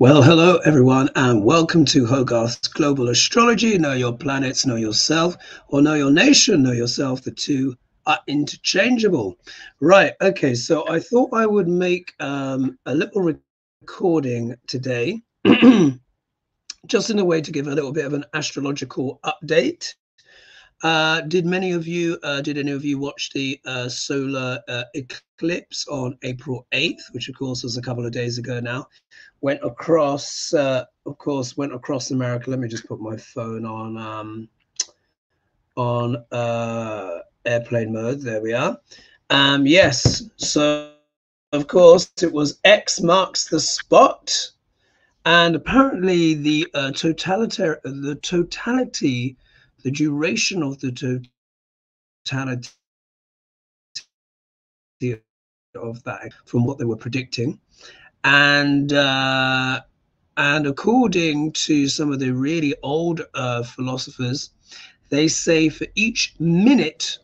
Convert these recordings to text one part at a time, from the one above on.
Well, hello everyone, and welcome to Hogarth's Global Astrology. Know your planets, know yourself, or know your nation, know yourself. The two are interchangeable. Right, okay, so I thought I would make um, a little recording today, just in a way to give a little bit of an astrological update. Uh, did many of you, uh, did any of you watch the uh, solar uh, eclipse on April 8th, which of course was a couple of days ago now? Went across, uh, of course, went across America. Let me just put my phone on um, on airplane mode. There we are. Um, yes, so of course it was X marks the spot, and apparently the totalitarian, the totality the duration of the totality of that from what they were predicting. And uh, and according to some of the really old uh, philosophers they say for each minute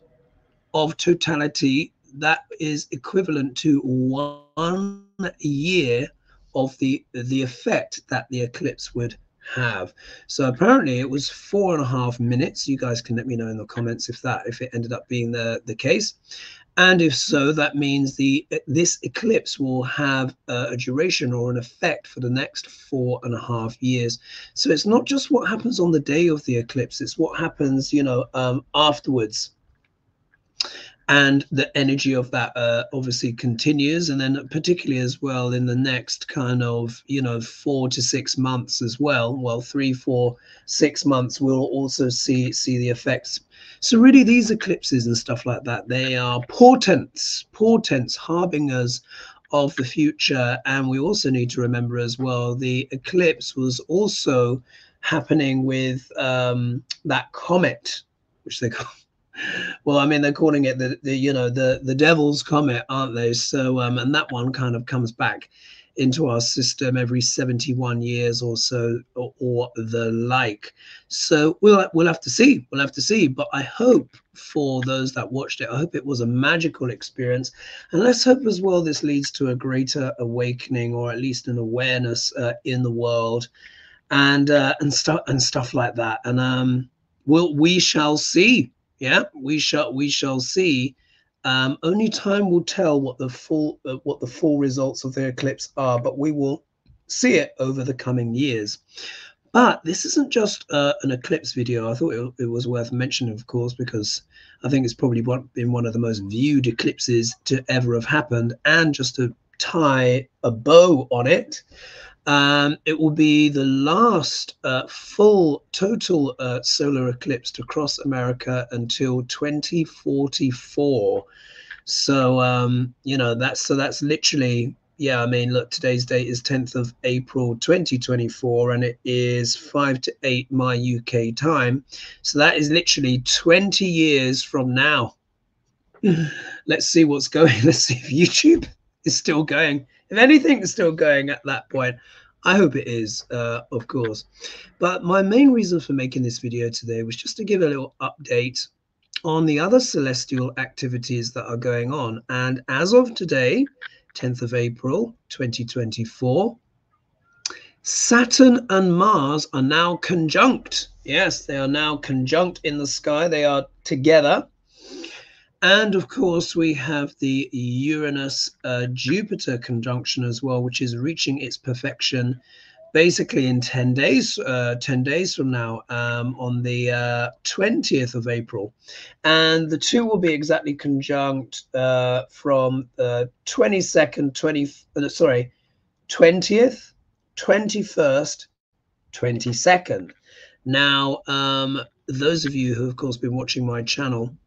of totality that is equivalent to one year of the the effect that the eclipse would have. So apparently it was four and a half minutes. You guys can let me know in the comments if that if it ended up being the the case. And if so, that means the this eclipse will have a, a duration or an effect for the next four and a half years. So it's not just what happens on the day of the eclipse; it's what happens, you know, um, afterwards and the energy of that uh, obviously continues. And then particularly as well in the next kind of you know four to six months as well well three four six months we'll also see see the effects. So really these eclipses and stuff like that they are portents portents harbingers of the future. And we also need to remember as well the eclipse was also happening with um, that comet which they call well, I mean, they're calling it the, the you know the the devil's comet, aren't they? So, um, and that one kind of comes back into our system every 71 years or so, or, or the like. So we'll we'll have to see. We'll have to see. But I hope for those that watched it, I hope it was a magical experience, and let's hope as well this leads to a greater awakening or at least an awareness uh, in the world, and uh, and stuff and stuff like that. And um, we'll we shall see yeah, we shall we shall see. Um, only time will tell what the full uh, what the full results of the eclipse are, but we will see it over the coming years. But this isn't just uh, an eclipse video. I thought it, it, was worth mentioning, of course, because I think it's probably one, been one of the most viewed eclipses to ever have happened. And just to tie a bow on it, um, it will be the last uh, full total uh, solar eclipse to cross America until 2044. So um, you know that's so that's literally yeah. I mean, look, today's date is 10th of April 2024, and it is five to eight my UK time. So that is literally 20 years from now. Let's see what's going. Let's see if YouTube is still going if anything's still going at that point, I hope it is, uh, of course. But my main reason for making this video today was just to give a little update on the other celestial activities that are going on. And as of today, 10th of April 2024, Saturn and Mars are now conjunct. Yes, they are now conjunct in the sky. They are together. And of course, we have the Uranus uh, Jupiter conjunction as well, which is reaching its perfection basically in 10 days, uh, 10 days from now, um, on the uh, 20th of April. And the two will be exactly conjunct uh, from the 22nd, 20, uh, sorry, 20th, 21st, 22nd. Now, um, those of you who, of course, been watching my channel,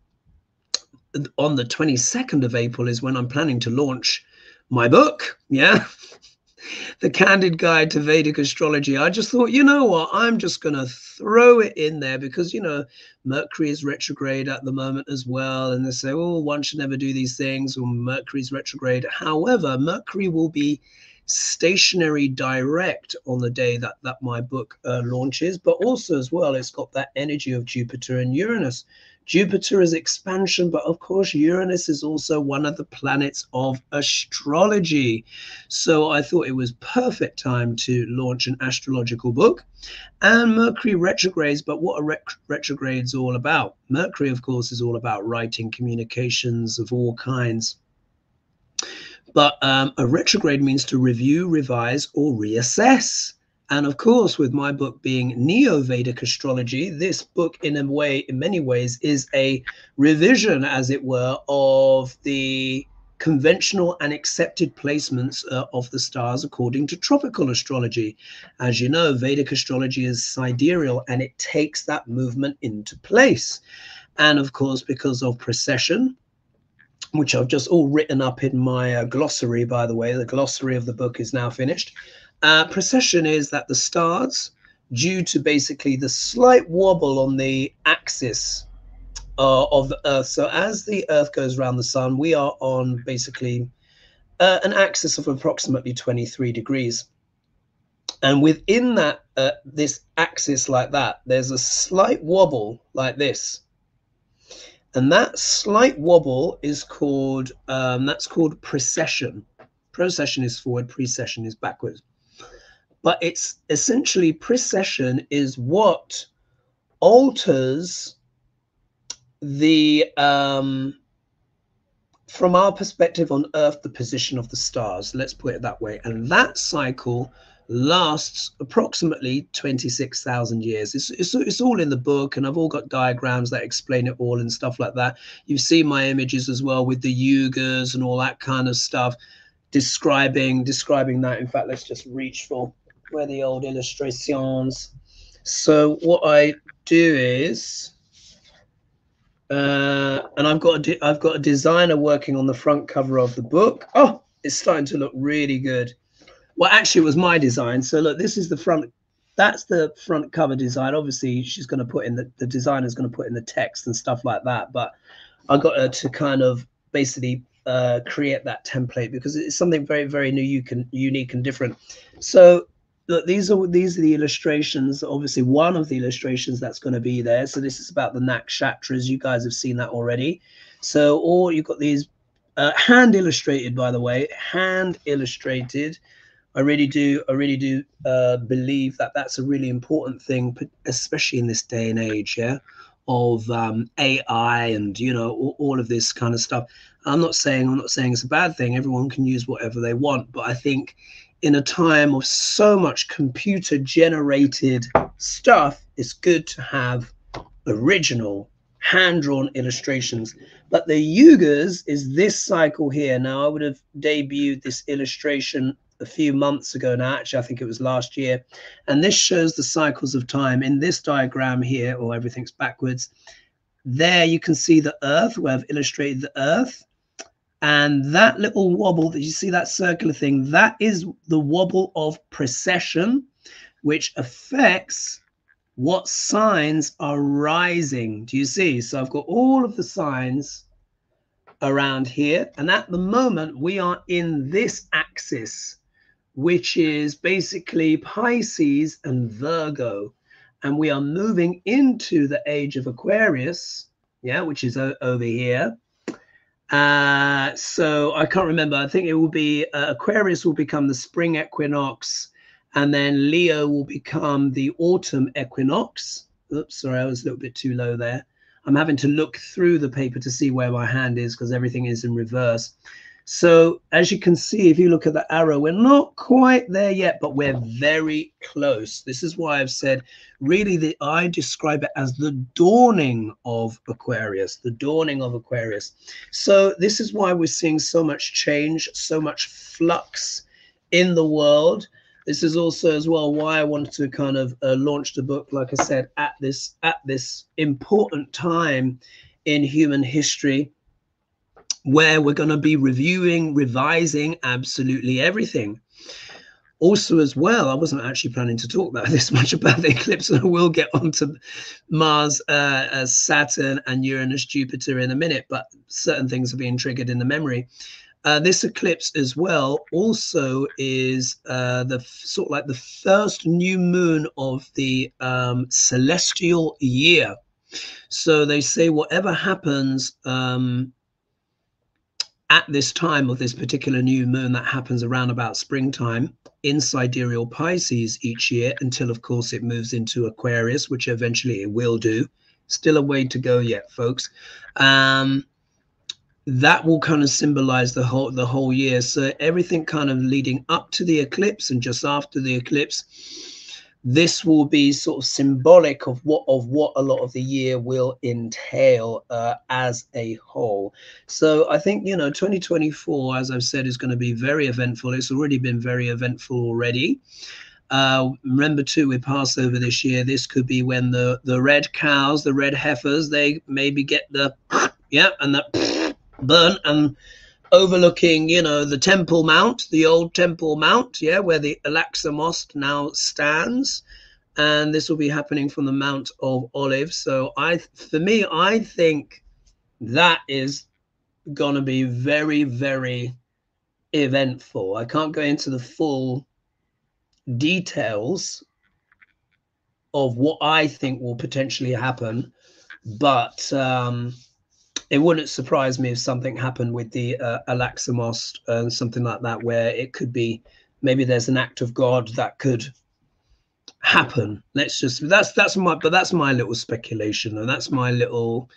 on the 22nd of April is when I'm planning to launch my book. Yeah. the Candid Guide to Vedic Astrology. I just thought, you know what? I'm just going to throw it in there because, you know, Mercury is retrograde at the moment as well. And they say, oh, one should never do these things, or Mercury's retrograde. However, Mercury will be stationary direct on the day that that my book uh, launches but also as well it's got that energy of jupiter and uranus Jupiter is expansion, but of course, Uranus is also one of the planets of astrology. So I thought it was perfect time to launch an astrological book. And Mercury retrogrades, but what are retrogrades all about? Mercury, of course, is all about writing communications of all kinds. But um, a retrograde means to review, revise, or reassess. And of course, with my book being Neo Vedic astrology, this book, in a way, in many ways, is a revision, as it were, of the conventional and accepted placements uh, of the stars according to tropical astrology. As you know, Vedic astrology is sidereal and it takes that movement into place. And of course, because of precession, which I've just all written up in my uh, glossary, by the way, the glossary of the book is now finished. Uh, precession is that the stars, due to basically the slight wobble on the axis uh, of the Earth, so as the Earth goes around the Sun, we are on basically uh, an axis of approximately 23 degrees. And within that, uh, this axis like that, there's a slight wobble like this. And that slight wobble is called, um, that's called precession. Procession is forward, precession is backwards but it's essentially precession is what alters the um, from our perspective on earth the position of the stars. Let's put it that way. And that cycle lasts approximately 26,000 years. It's, it's, it's all in the book and I've all got diagrams that explain it all and stuff like that. You've seen my images as well with the yugas and all that kind of stuff describing describing that. In fact let's just reach for where the old illustrations. So what I do is, uh, and I've got a I've got a designer working on the front cover of the book. Oh, it's starting to look really good. Well, actually, it was my design. So look, this is the front. That's the front cover design. Obviously, she's going to put in the the designer's going to put in the text and stuff like that. But I got her to kind of basically uh, create that template because it's something very very new, you can unique and different. So look, these are these are the illustrations. Obviously, one of the illustrations that's going to be there. So this is about the nakshatras. You guys have seen that already. So, or you've got these uh, hand illustrated, by the way, hand illustrated. I really do, I really do uh, believe that that's a really important thing, especially in this day and age, yeah, of um, AI and you know all, all of this kind of stuff. I'm not saying I'm not saying it's a bad thing. Everyone can use whatever they want, but I think in a time of so much computer generated stuff, it's good to have original hand drawn illustrations. But the Yugas is this cycle here. Now, I would have debuted this illustration a few months ago now. Actually, I think it was last year. And this shows the cycles of time. In this diagram here, or everything's backwards, there you can see the Earth, where I've illustrated the Earth. And that little wobble that you see, that circular thing, that is the wobble of precession, which affects what signs are rising. Do you see? So I've got all of the signs around here. And at the moment, we are in this axis, which is basically Pisces and Virgo. And we are moving into the age of Aquarius, yeah, which is over here. Uh, so I can't remember. I think it will be uh, Aquarius will become the spring equinox, and then Leo will become the autumn equinox. Oops, sorry, I was a little bit too low there. I'm having to look through the paper to see where my hand is because everything is in reverse. So as you can see, if you look at the arrow, we're not quite there yet, but we're very close. This is why I've said, really, the, I describe it as the dawning of Aquarius, the dawning of Aquarius. So this is why we're seeing so much change, so much flux in the world. This is also as well why I wanted to kind of uh, launch the book, like I said, at this at this important time in human history where we're going to be reviewing, revising absolutely everything. Also, as well, I wasn't actually planning to talk about this much about the eclipse, and I will get onto Mars, uh, uh, Saturn, and Uranus, Jupiter in a minute, but certain things are being triggered in the memory. Uh, this eclipse as well also is uh, the sort of like the first new moon of the um, celestial year. So they say whatever happens um, at this time of this particular new moon that happens around about springtime in sidereal Pisces each year until, of course, it moves into Aquarius, which eventually it will do. Still a way to go yet, folks. Um, that will kind of symbolize the whole the whole year. So everything kind of leading up to the eclipse and just after the eclipse this will be sort of symbolic of what of what a lot of the year will entail uh, as a whole. So I think you know 2024, as I've said, is going to be very eventful. It's already been very eventful already. Uh, remember too with Passover this year, this could be when the the red cows, the red heifers, they maybe get the yeah and the burn and overlooking, you know, the Temple Mount, the old Temple Mount, yeah, where the Al-Aqsa Mosque now stands. And this will be happening from the Mount of Olives. So I, for me, I think that is going to be very, very eventful. I can't go into the full details of what I think will potentially happen, but um, it wouldn't surprise me if something happened with the uh, and something like that, where it could be maybe there's an act of God that could happen. Let's just that's that's my but that's my little speculation and that's my little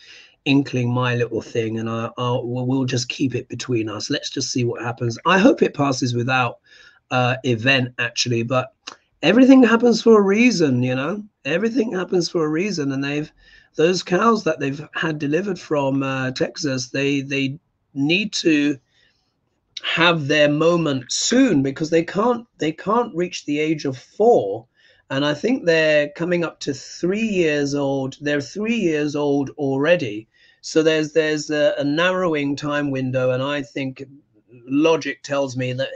inkling, my little thing, and I I'll, we'll, we'll just keep it between us. Let's just see what happens. I hope it passes without uh, event actually, but everything happens for a reason, you know. Everything happens for a reason, and they've those cows that they've had delivered from uh, Texas, they they need to have their moment soon because they can't they can't reach the age of four. And i think they're coming up to three years old. They're three years old already. So there's there's a, a narrowing time window and i think logic tells me that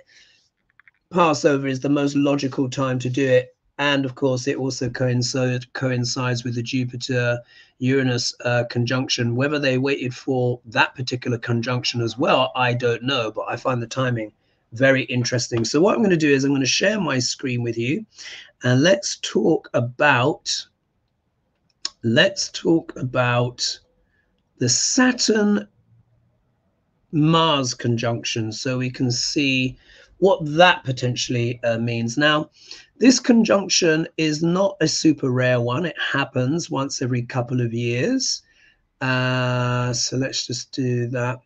passover is the most logical time to do it and of course it also coincides coincides with the Jupiter Uranus uh, conjunction. Whether they waited for that particular conjunction as well, I don't know, but I find the timing very interesting. So what I'm going to do is I'm going to share my screen with you, and let's talk about let's talk about the Saturn Mars conjunction, so we can see what that potentially uh, means. Now, this conjunction is not a super rare one. It happens once every couple of years. Uh, so let's just do that.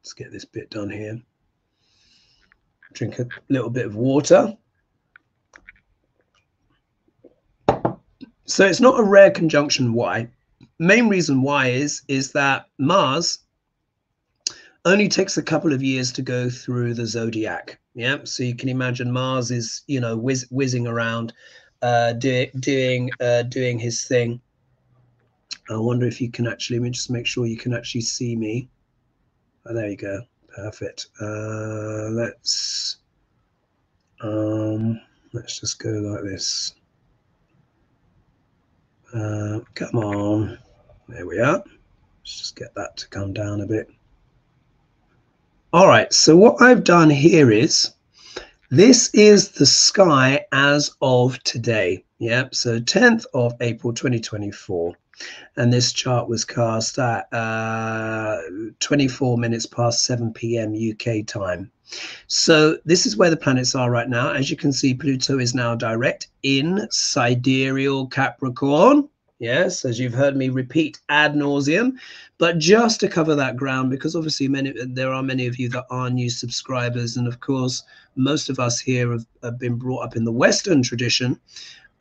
Let's get this bit done here. Drink a little bit of water. So it's not a rare conjunction. Why? Main reason why is is that Mars only takes a couple of years to go through the zodiac. Yeah, so you can imagine Mars is you know whiz, whizzing around, uh, do, doing uh, doing his thing. I wonder if you can actually. Let me just make sure you can actually see me. Oh, there you go. Perfect. Uh, let's um, let's just go like this. Uh, come on. There we are. Let's just get that to come down a bit. All right, so what I've done here is, this is the sky as of today. Yep, so 10th of April 2024. And this chart was cast at uh, 24 minutes past 7 p.m. UK time. So this is where the planets are right now. As you can see, Pluto is now direct in sidereal Capricorn. Yes, as you've heard me repeat ad nauseum, but just to cover that ground, because obviously many there are many of you that are new subscribers, and of course most of us here have, have been brought up in the Western tradition.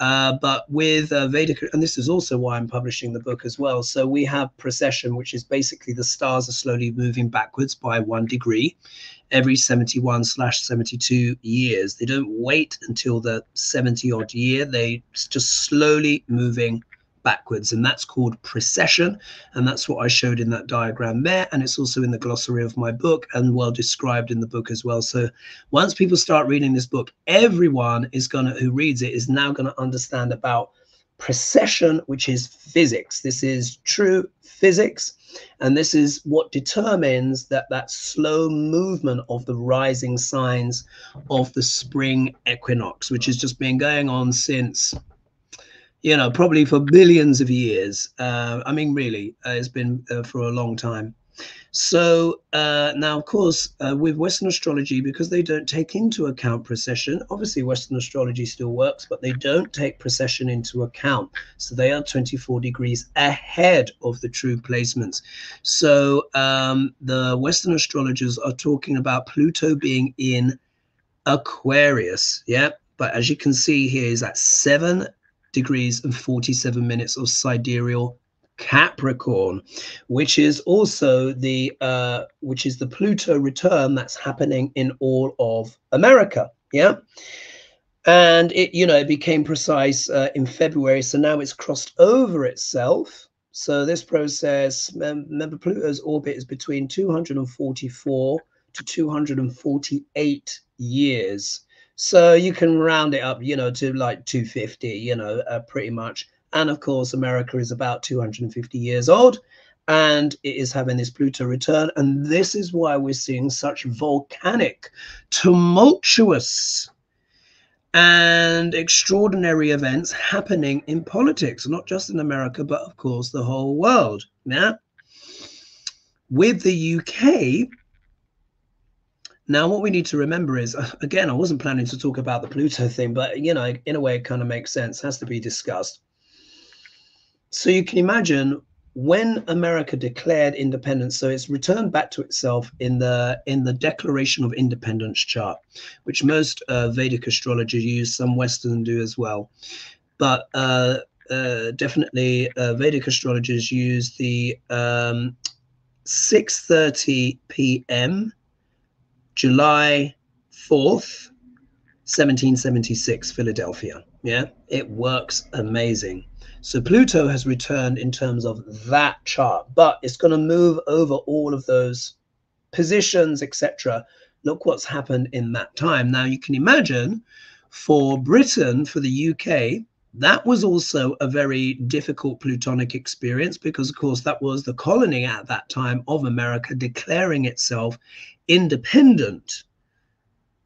Uh, but with uh, Vedic, and this is also why I'm publishing the book as well. So we have precession, which is basically the stars are slowly moving backwards by one degree every 71 slash 72 years. They don't wait until the 70 odd year. They just slowly moving backwards and that's called precession and that's what i showed in that diagram there and it's also in the glossary of my book and well described in the book as well. So once people start reading this book everyone is gonna who reads it is now going to understand about precession which is physics. This is true physics and this is what determines that that slow movement of the rising signs of the spring equinox which has just been going on since you know, probably for billions of years. Uh, I mean, really, uh, it's been uh, for a long time. So uh, now, of course, uh, with Western astrology, because they don't take into account precession, obviously Western astrology still works, but they don't take precession into account. So they are 24 degrees ahead of the true placements. So um, the Western astrologers are talking about Pluto being in Aquarius. Yeah. But as you can see here, is at seven degrees and 47 minutes of sidereal Capricorn, which is also the uh, which is the Pluto return that's happening in all of America. Yeah. And it, you know, it became precise uh, in February. So now it's crossed over itself. So this process, remember, Pluto's orbit is between 244 to 248 years. So you can round it up, you know, to like 250, you know, uh, pretty much. And of course, America is about 250 years old and it is having this Pluto return. And this is why we're seeing such volcanic, tumultuous, and extraordinary events happening in politics, not just in America, but of course, the whole world. Now, with the UK, now, what we need to remember is, again, I wasn't planning to talk about the Pluto thing, but you know, in a way, it kind of makes sense, has to be discussed. So you can imagine when America declared independence, so it's returned back to itself in the in the Declaration of Independence chart, which most uh, Vedic astrologers use, some Western do as well, but uh, uh, definitely uh, Vedic astrologers use the um, 6:30 p.m. July 4th, 1776, Philadelphia. Yeah, it works amazing. So Pluto has returned in terms of that chart, but it's going to move over all of those positions, etc. Look what's happened in that time. Now you can imagine for Britain, for the UK, that was also a very difficult plutonic experience because, of course, that was the colony at that time of America declaring itself independent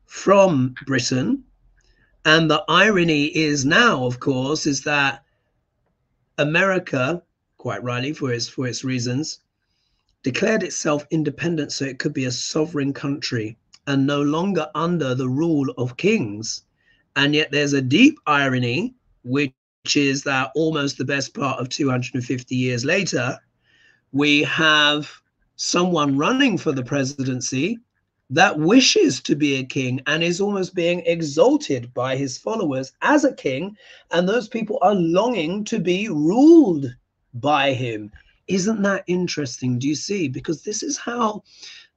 from Britain. And the irony is now, of course, is that America, quite rightly for its for its reasons, declared itself independent so it could be a sovereign country and no longer under the rule of kings. And yet there's a deep irony, which is that almost the best part of 250 years later, we have someone running for the presidency that wishes to be a king and is almost being exalted by his followers as a king, and those people are longing to be ruled by him. Isn't that interesting? Do you see? Because this is how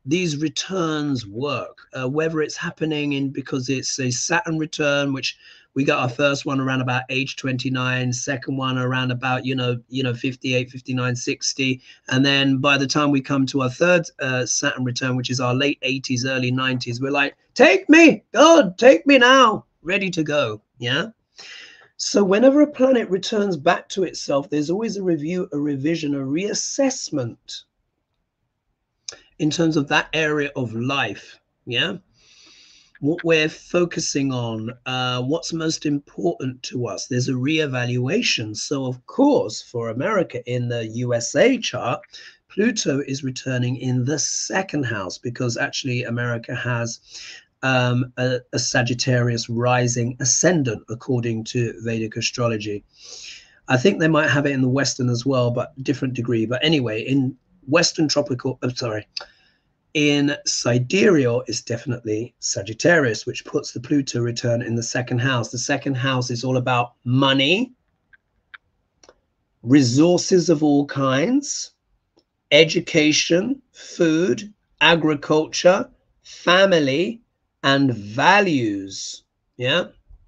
these returns work, uh, whether it's happening in because it's a Saturn return, which we got our first one around about age 29 second one around about you know you know 58 59 60 and then by the time we come to our third uh, saturn return which is our late 80s early 90s we're like take me god take me now ready to go. Yeah? So whenever a planet returns back to itself there's always a review a revision a reassessment in terms of that area of life. Yeah what we're focusing on, uh, what's most important to us. There's a reevaluation. So, of course, for America in the USA chart, Pluto is returning in the second house because actually America has um, a, a, Sagittarius rising ascendant according to Vedic astrology. I think they might have it in the Western as well, but different degree. But anyway, in Western tropical, I'm sorry, in sidereal is definitely Sagittarius, which puts the Pluto return in the second house. The second house is all about money, resources of all kinds, education, food, agriculture, family, and values. Yeah,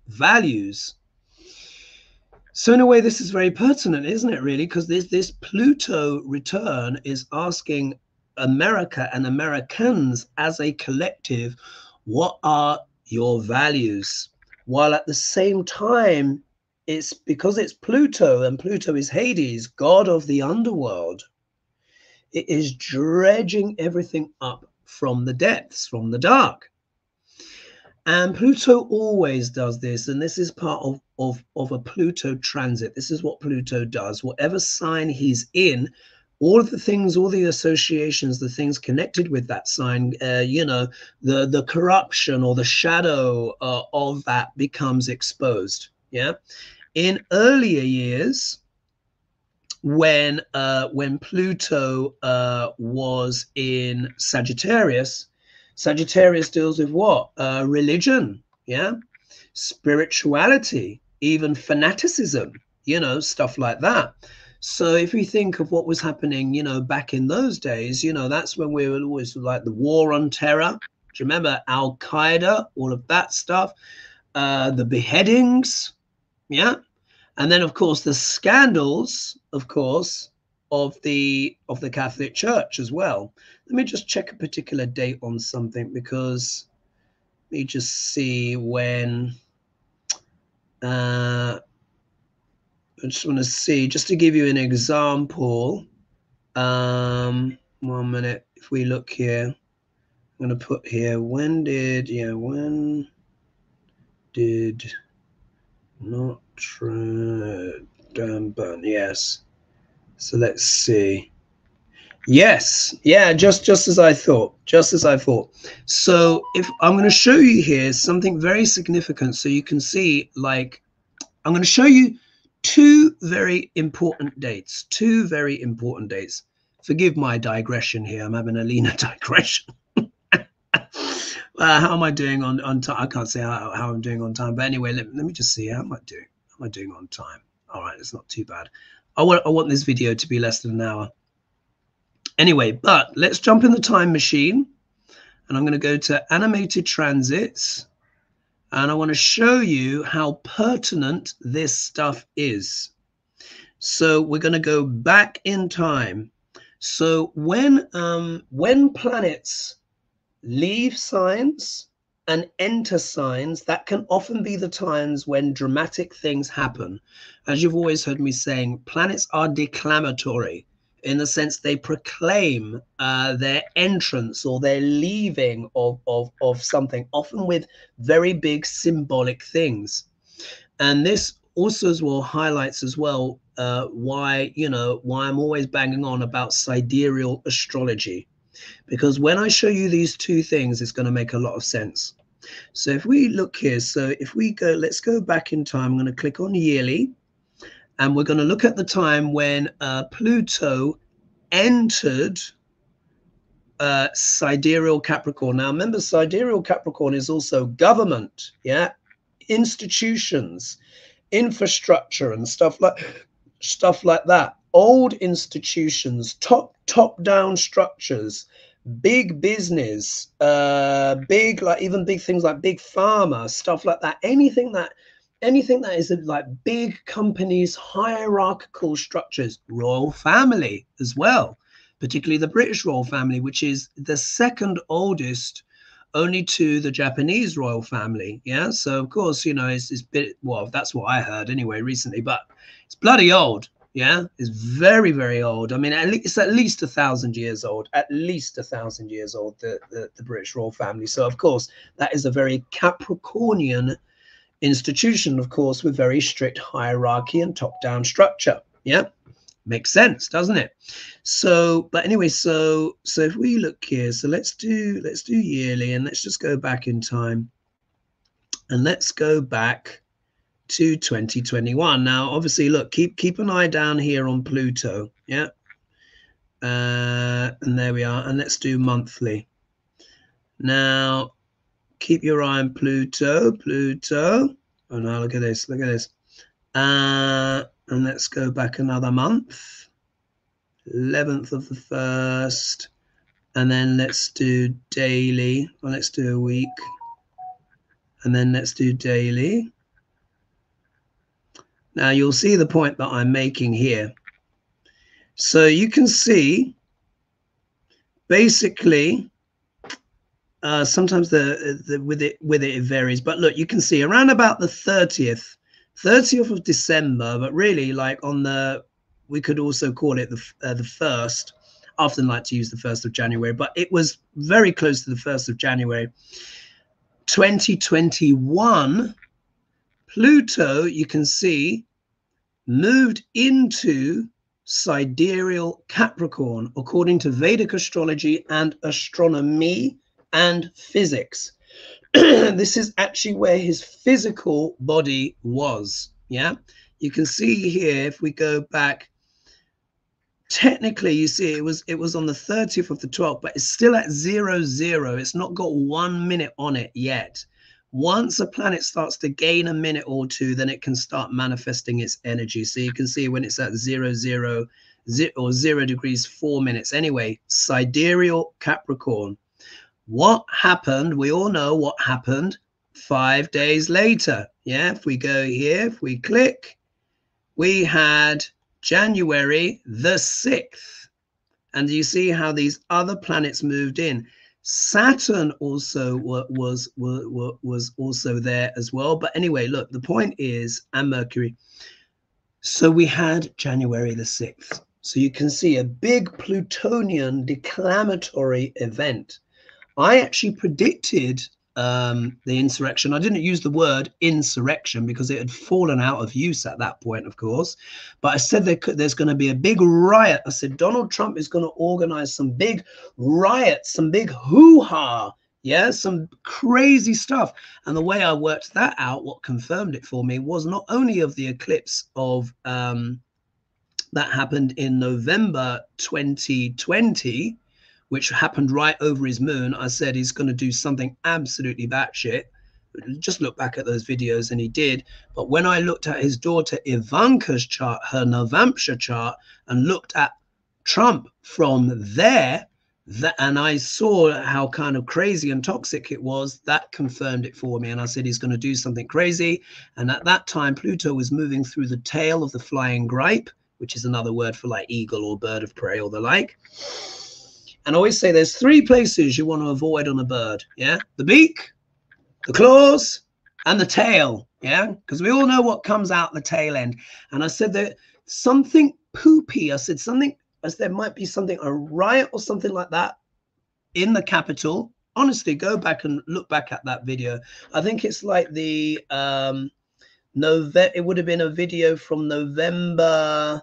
values. So in a way, this is very pertinent, isn't it? Really, because this this Pluto return is asking America and Americans as a collective, what are your values? While at the same time, it's because it's Pluto and Pluto is Hades, god of the underworld. It is dredging everything up from the depths, from the dark. And Pluto always does this, and this is part of, of, of a Pluto transit. This is what Pluto does. Whatever sign he's in, all of the things, all the associations, the things connected with that sign, uh, you know, the the corruption or the shadow uh, of that becomes exposed. Yeah, in earlier years, when uh, when Pluto uh, was in Sagittarius, Sagittarius deals with what? Uh, religion, yeah, spirituality, even fanaticism, you know, stuff like that. So if we think of what was happening, you know, back in those days, you know, that's when we were always like the war on terror. Do you remember Al Qaeda, all of that stuff, uh, the beheadings, yeah, and then of course the scandals, of course, of the of the Catholic Church as well. Let me just check a particular date on something because let me just see when. Uh, I just want to see, just to give you an example. Um, one minute. If we look here, I'm going to put here when did yeah when did not Damban, yes. So let's see. Yes, yeah, just just as I thought, just as I thought. So if I'm going to show you here something very significant, so you can see, like, I'm going to show you two very important dates, two very important dates. Forgive my digression here. I'm having a leaner digression. uh, how am I doing on on time? I can't say how, how I'm doing on time, but anyway, let, let me just see how am I doing. How am I doing on time? All right, it's not too bad. I want I want this video to be less than an hour. Anyway, but let's jump in the time machine and I'm going to go to animated transits and I want to show you how pertinent this stuff is. So we're going to go back in time. So when um, when planets leave signs and enter signs, that can often be the times when dramatic things happen. As you've always heard me saying, planets are declamatory in the sense they proclaim uh, their entrance or their leaving of, of, of something, often with very big symbolic things. And this also as well highlights as well uh, why, you know, why I'm always banging on about sidereal astrology. Because when I show you these two things, it's going to make a lot of sense. So if we look here, so if we go, let's go back in time. I'm going to click on yearly and we're going to look at the time when uh, Pluto entered uh, sidereal Capricorn. Now, remember, sidereal Capricorn is also government, yeah, institutions, infrastructure, and stuff like stuff like that. Old institutions, top top down structures, big business, uh, big like even big things like big pharma, stuff like that. Anything that anything that is like big companies, hierarchical structures, royal family as well, particularly the British royal family, which is the second oldest only to the Japanese royal family. Yeah. So of course, you know, it's, it's bit well, that's what I heard anyway recently, but it's bloody old. Yeah, it's very, very old. I mean, at least it's at least a thousand years old. At least a thousand years old. The, the the British royal family. So of course, that is a very Capricornian institution, of course, with very strict hierarchy and top-down structure. Yeah, makes sense, doesn't it? So, but anyway, so so if we look here, so let's do let's do yearly, and let's just go back in time, and let's go back to 2021. Now, obviously, look, keep keep an eye down here on Pluto. Yeah, uh, and there we are, and let's do monthly. Now, keep your eye on Pluto. Pluto. Oh no, look at this. Look at this. Uh, and let's go back another month. 11th of the first. And then let's do daily. Well, let's do a week. And then let's do daily. Now you'll see the point that I'm making here. So you can see basically uh, sometimes the, the with it with it it varies, but look, you can see around about the 30th, 30th of December, but really like on the we could also call it the uh, the first. I often like to use the first of January, but it was very close to the first of January. 2021, Pluto, you can see, moved into sidereal Capricorn, according to Vedic astrology and astronomy and physics. this is actually where his physical body was. Yeah, you can see here if we go back. Technically, you see it was it was on the 30th of the 12th, but it's still at zero zero. It's not got one minute on it yet. Once a planet starts to gain a minute or two, then it can start manifesting its energy. So you can see when it's at zero zero, zero or zero degrees four minutes. Anyway, sidereal Capricorn. What happened? We all know what happened five days later. Yeah, if we go here, if we click, we had January the 6th. And you see how these other planets moved in. Saturn also was, was, was also there as well. But anyway, look, the point is, and Mercury. So we had January the 6th. So you can see a big Plutonian declamatory event I actually predicted um, the insurrection. I didn't use the word insurrection because it had fallen out of use at that point, of course. But I said there could, there's going to be a big riot. I said Donald Trump is going to organize some big riots, some big hoo ha. Yeah, some crazy stuff. And the way I worked that out, what confirmed it for me was not only of the eclipse of um, that happened in November 2020 which happened right over his moon, I said he's going to do something absolutely batshit. Just look back at those videos, and he did. But when I looked at his daughter Ivanka's chart, her Navamsha chart, and looked at Trump from there, that, and I saw how kind of crazy and toxic it was, that confirmed it for me. And I said he's going to do something crazy. And at that time, Pluto was moving through the tail of the flying gripe, which is another word for like eagle or bird of prey or the like and I always say there's three places you want to avoid on a bird. Yeah, the beak, the claws, and the tail. Yeah, because we all know what comes out the tail end. And I said that something poopy. I said something as there might be something a riot or something like that in the capital. Honestly, go back and look back at that video. I think it's like the um November. It would have been a video from November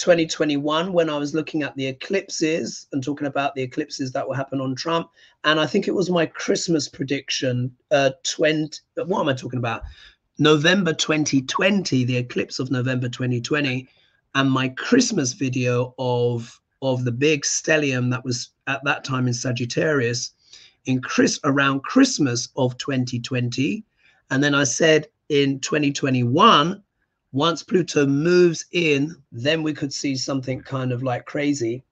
2021 when I was looking at the eclipses and talking about the eclipses that will happen on Trump. And I think it was my Christmas prediction, uh, 20, what am I talking about? November 2020, the eclipse of November 2020, and my Christmas video of of the big stellium that was at that time in Sagittarius in Chris around Christmas of 2020. And then I said in 2021 once Pluto moves in, then we could see something kind of like crazy.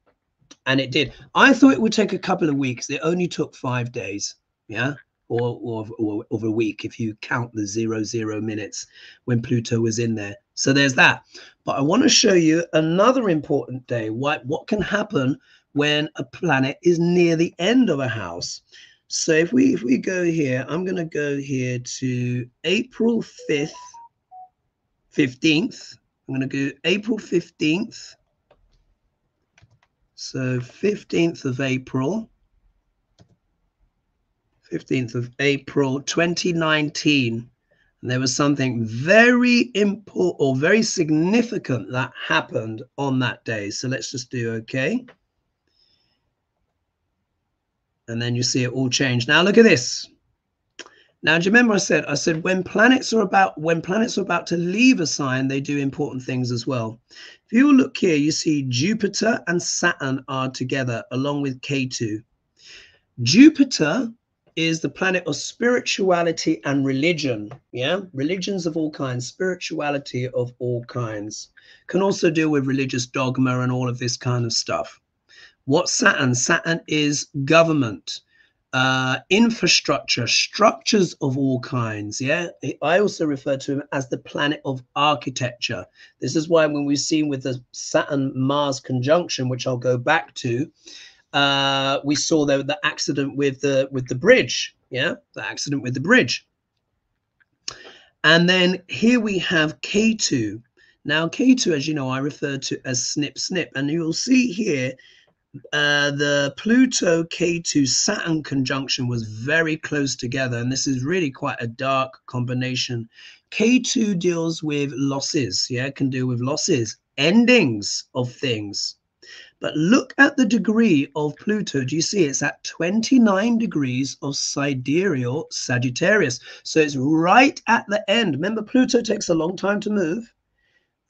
And it did. I thought it would take a couple of weeks. It only took five days. Yeah. Or, or, or over a week if you count the zero zero minutes when Pluto was in there. So there's that. But I want to show you another important day. What what can happen when a planet is near the end of a house? So if we if we go here, I'm going to go here to April 5th 15th. I'm going to go April 15th. So 15th of April. 15th of April 2019. And there was something very important or very significant that happened on that day. So let's just do okay. And then you see it all change. Now look at this. Now, do you remember I said I said when planets are about when planets are about to leave a sign, they do important things as well. If you look here, you see Jupiter and Saturn are together along with Ketu. Jupiter is the planet of spirituality and religion. Yeah, religions of all kinds, spirituality of all kinds. Can also deal with religious dogma and all of this kind of stuff. What Saturn? Saturn is government uh, infrastructure, structures of all kinds. Yeah, I also refer to him as the planet of architecture. This is why when we've seen with the Saturn Mars conjunction, which I'll go back to, uh, we saw the, the accident with the with the bridge. Yeah, the accident with the bridge. And then here we have Ketu. Now Ketu, as you know, I refer to as snip snip, and you'll see here uh, the Pluto Ketu Saturn conjunction was very close together, and this is really quite a dark combination. Ketu deals with losses, yeah, can deal with losses, endings of things. But look at the degree of Pluto. Do you see it's at 29 degrees of sidereal Sagittarius? So it's right at the end. Remember, Pluto takes a long time to move.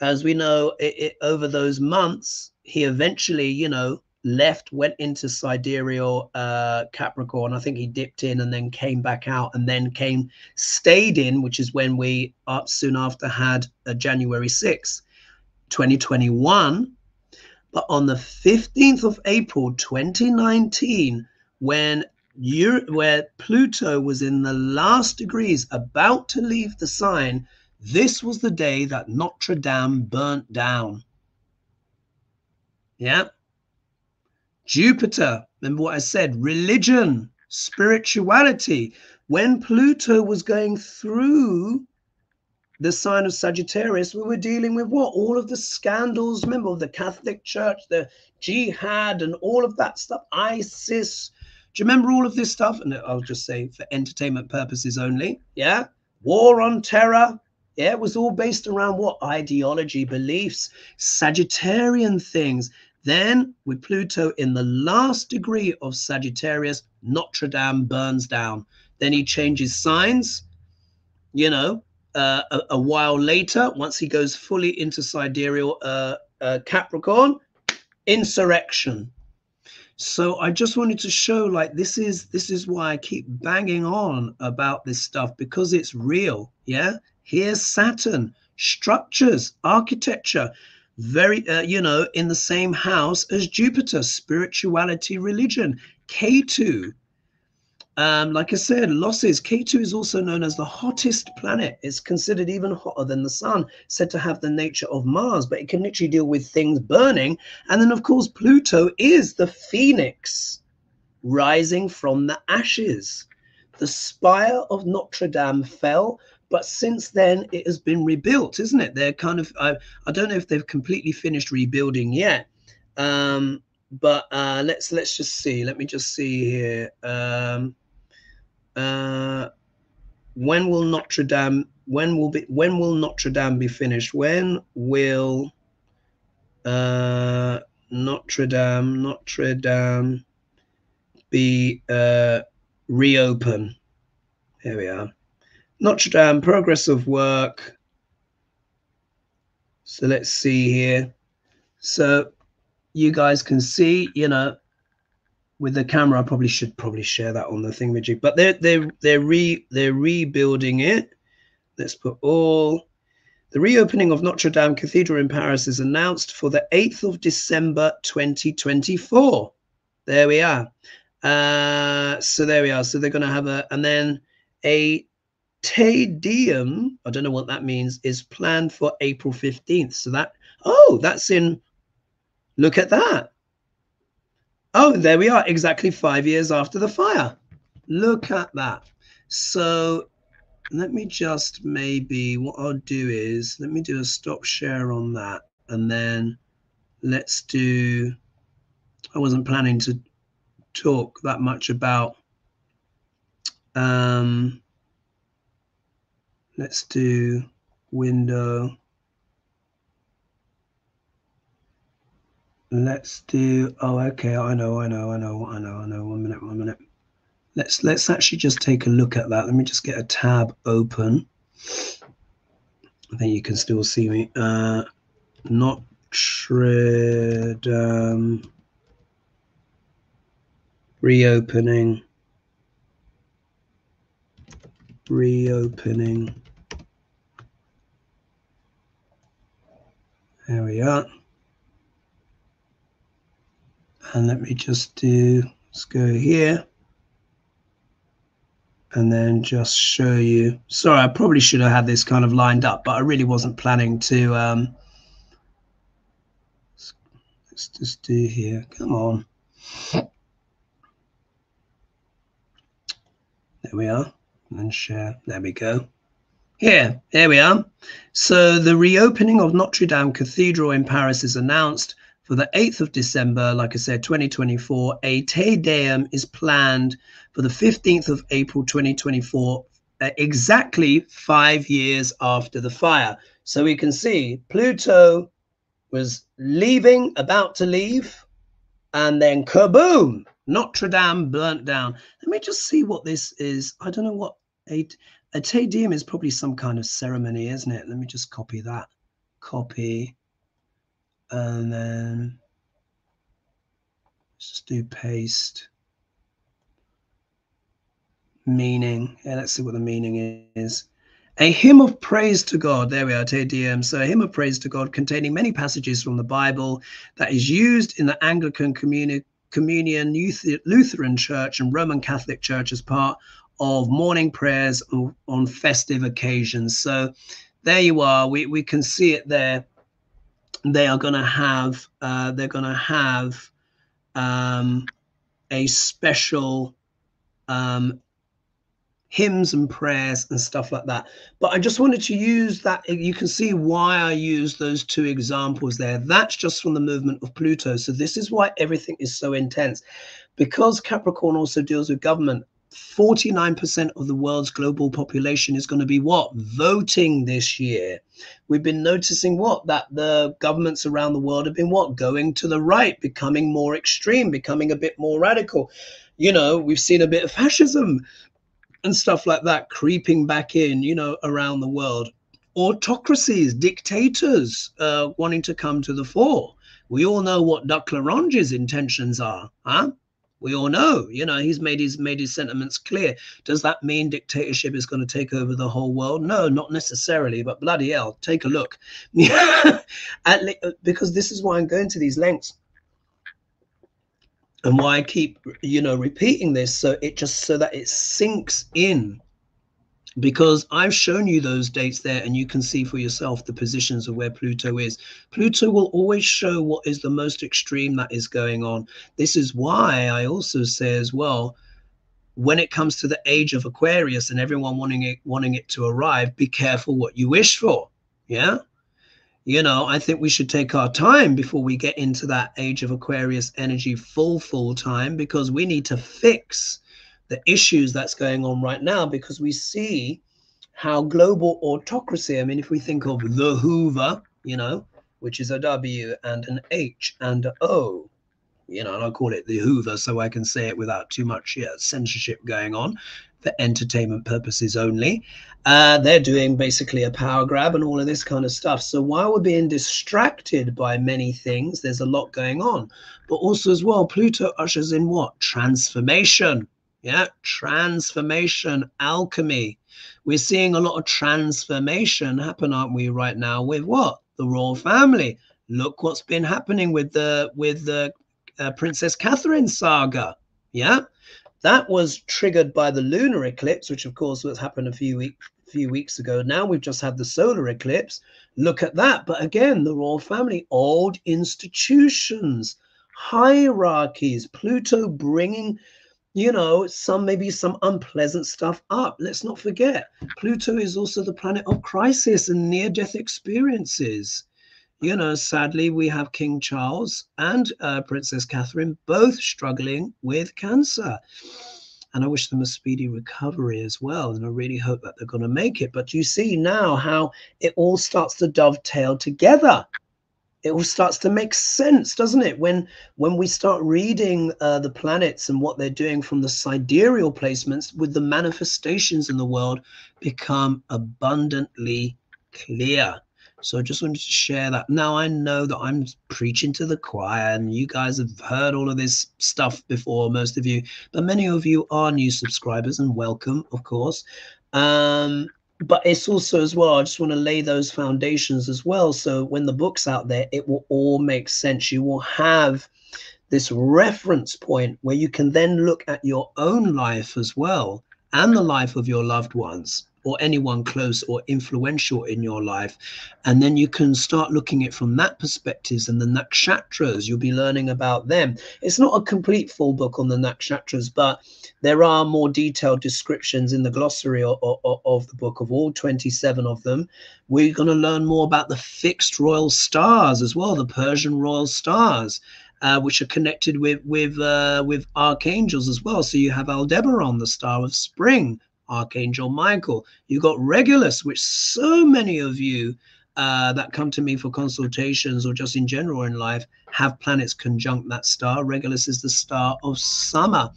As we know, it, it, over those months, he eventually, you know, left, went into sidereal uh, Capricorn. I think he dipped in and then came back out and then came, stayed in, which is when we uh, soon after had a January 6th, 2021 but on the 15th of April 2019, when Euro- where Pluto was in the last degrees about to leave the sign, this was the day that Notre Dame burnt down. Yeah. Jupiter, remember what I said religion, spirituality. When Pluto was going through the sign of Sagittarius, we were dealing with what? All of the scandals, remember, the Catholic Church, the jihad, and all of that stuff, ISIS. Do you remember all of this stuff? And I'll just say for entertainment purposes only. Yeah. War on terror. Yeah. It was all based around what? Ideology, beliefs, Sagittarian things. Then, with Pluto in the last degree of Sagittarius, Notre Dame burns down. Then he changes signs, you know, uh, a, a, while later, once he goes fully into sidereal uh, uh, Capricorn, insurrection. So I just wanted to show like this is this is why I keep banging on about this stuff because it's real. Yeah, here's Saturn, structures, architecture, very uh, you know in the same house as Jupiter, spirituality, religion, Ketu um, like I said, losses. Ketu is also known as the hottest planet. It's considered even hotter than the sun, said to have the nature of Mars, but it can literally deal with things burning. And then, of course, Pluto is the phoenix rising from the ashes. The spire of Notre Dame fell, but since then it has been rebuilt, isn't it? They're kind of, I, I don't know if they've completely finished rebuilding yet. Um, but uh, let's let's just see. Let me just see here. Um, uh, when will Notre Dame? When will be? When will Notre Dame be finished? When will uh, Notre Dame? Notre Dame be uh, reopen? Here we are. Notre Dame progress of work. So let's see here. So you guys can see, you know, with the camera. I probably should probably share that on the thingamajig. But they're they're they're re they're rebuilding it. Let's put all. The reopening of Notre Dame Cathedral in Paris is announced for the 8th of December 2024. There we are. Uh, so there we are. So they're going to have a, and then a Te Deum, I don't know what that means, is planned for April 15th. So that, oh, that's in, look at that. Oh, there we are, exactly five years after the fire. Look at that. So let me just maybe, what I'll do is, let me do a stop share on that. And then let's do, I wasn't planning to talk that much about, um, let's do window. let's do oh okay i know i know i know i know i know. One minute one minute. Let's let's actually just take a look at that. Let me just get a tab open. I think you can still see me. Uh not shred um reopening. Reopening there we are. And let me just do let's go here. And then just show you. Sorry i probably should have had this kind of lined up but i really wasn't planning to um let's just do here. Come on. There we are. And share. There we go here there we are so the reopening of notre dame cathedral in paris is announced for the 8th of December, like I said, 2024. A Te Deum is planned for the 15th of April 2024, uh, exactly five years after the fire. So we can see Pluto was leaving, about to leave, and then kaboom, Notre Dame burnt down. Let me just see what this is. I don't know what a, a Te Deum is probably some kind of ceremony, isn't it? Let me just copy that. Copy and then just do paste meaning yeah let's see what the meaning is a hymn of praise to God. There we are, Te Deum. So, a hymn of praise to God containing many passages from the Bible that is used in the Anglican Communion, Communion Lutheran Church and Roman Catholic Church as part of morning prayers on festive occasions. So, there you are. We, we can see it there they are going to have uh, they're going to have um, a special um, hymns and prayers and stuff like that. But I just wanted to use that. You can see why I use those two examples there. That's just from the movement of Pluto. So this is why everything is so intense. Because Capricorn also deals with government, 49% of the world's global population is going to be what? Voting this year. We've been noticing what? That the governments around the world have been what? Going to the right, becoming more extreme, becoming a bit more radical. You know, we've seen a bit of fascism and stuff like that creeping back in, you know, around the world. Autocracies, dictators uh, wanting to come to the fore. We all know what Duc L'Orange's intentions are, huh? We all know you know he's made his made his sentiments clear. Does that mean dictatorship is going to take over the whole world? No not necessarily but bloody hell take a look. At, uh, because this is why i'm going to these lengths. And why i keep you know repeating this so it just so that it sinks in because I've shown you those dates there and you can see for yourself the positions of where Pluto is. Pluto will always show what is the most extreme that is going on. This is why I also say as well, when it comes to the age of Aquarius and everyone wanting it wanting it to arrive, be careful what you wish for. Yeah. You know, I think we should take our time before we get into that age of Aquarius energy full, full time because we need to fix the issues that's going on right now because we see how global autocracy, I mean, if we think of the Hoover, you know, which is a W and an H and an O, you know, and I call it the Hoover so I can say it without too much yeah, censorship going on for entertainment purposes only. Uh, they're doing basically a power grab and all of this kind of stuff. So while we're being distracted by many things, there's a lot going on. But also as well, Pluto ushers in what? Transformation yeah, transformation, alchemy. We're seeing a lot of transformation happen, aren't we, right now? With what? The royal family. Look what's been happening with the with the uh, Princess Catherine saga. Yeah, that was triggered by the lunar eclipse, which of course was happened a few weeks few weeks ago. Now we've just had the solar eclipse. Look at that. But again, the royal family, old institutions, hierarchies, Pluto bringing you know, some maybe some unpleasant stuff up. Let's not forget, Pluto is also the planet of crisis and near death experiences. You know, sadly, we have King Charles and uh, Princess Catherine both struggling with cancer. And I wish them a speedy recovery as well. And I really hope that they're going to make it. But you see now how it all starts to dovetail together it all starts to make sense doesn't it? When when we start reading uh, the planets and what they're doing from the sidereal placements with the manifestations in the world become abundantly clear. So i just wanted to share that. Now i know that i'm preaching to the choir and you guys have heard all of this stuff before most of you but many of you are new subscribers and welcome of course. Um but it's also as well i just want to lay those foundations as well so when the book's out there it will all make sense. You will have this reference point where you can then look at your own life as well and the life of your loved ones or anyone close or influential in your life. And then you can start looking at from that perspective and the nakshatras, you'll be learning about them. It's not a complete full book on the nakshatras, but there are more detailed descriptions in the glossary of, of, of the book of all 27 of them. We're going to learn more about the fixed royal stars as well, the Persian royal stars. Uh, which are connected with with uh, with archangels as well. So you have Aldebaran, the star of spring, Archangel Michael. You got Regulus, which so many of you uh, that come to me for consultations or just in general in life have planets conjunct that star. Regulus is the star of summer.